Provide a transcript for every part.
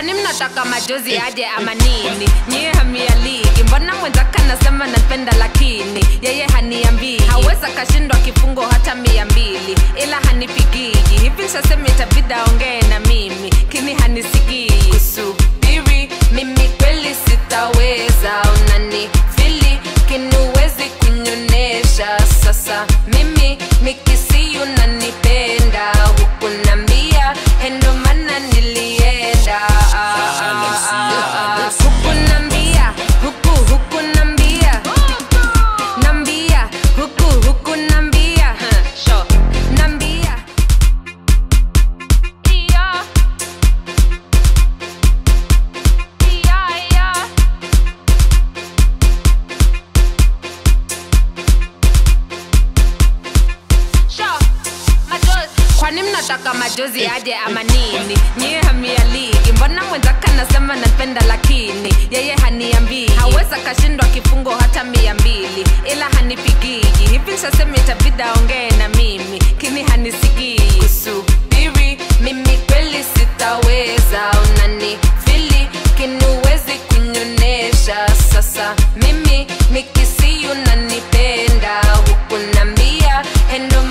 kwani mnataka majozi aje ama nini? Nyie hamia ligi mbona mwenzaka nasema napenda lakini? Yeye haniambii haweza kashindwa kifungo hata mia mbili. Ila hanipigiji hivi nshasema itabida aongee na mimi kini hanisigii. Kusubiri mimi kweli kwani mnataka majozi aje ama nini nyie hamia ligi mbona mwenzaka nasema napenda lakini? Yeye haniambii. Haweza kashindwa kifungo hata mia mbili. Ila hanipigiji hivi nshasema itabida ongee na mimi. Kini hanisigii. Kusubiri mimi kweli sitaweza. Unani fili kinuwezi kunyonesha. Sasa mimi nikisiyu nanipenda huku nambia endo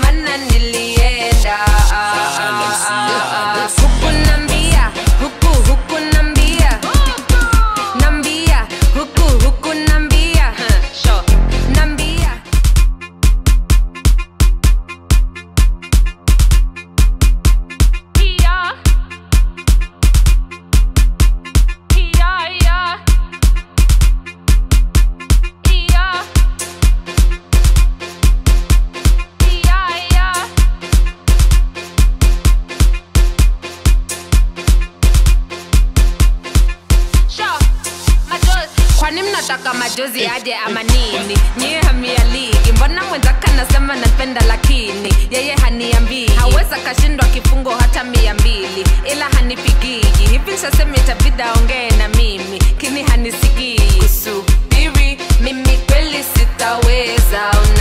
mnataka majozi aje ama nini nyie hamia ligi. Mbona mwenzaka nasema napenda lakini? Yeye haniambii. Haweza kashindwa kifungo hata mia mbili. Ila hanipigiji hivi nshasema itabida ongee na mimi. Kini hanisigii. Kusubiri. Mimi kweli sitaweza. unani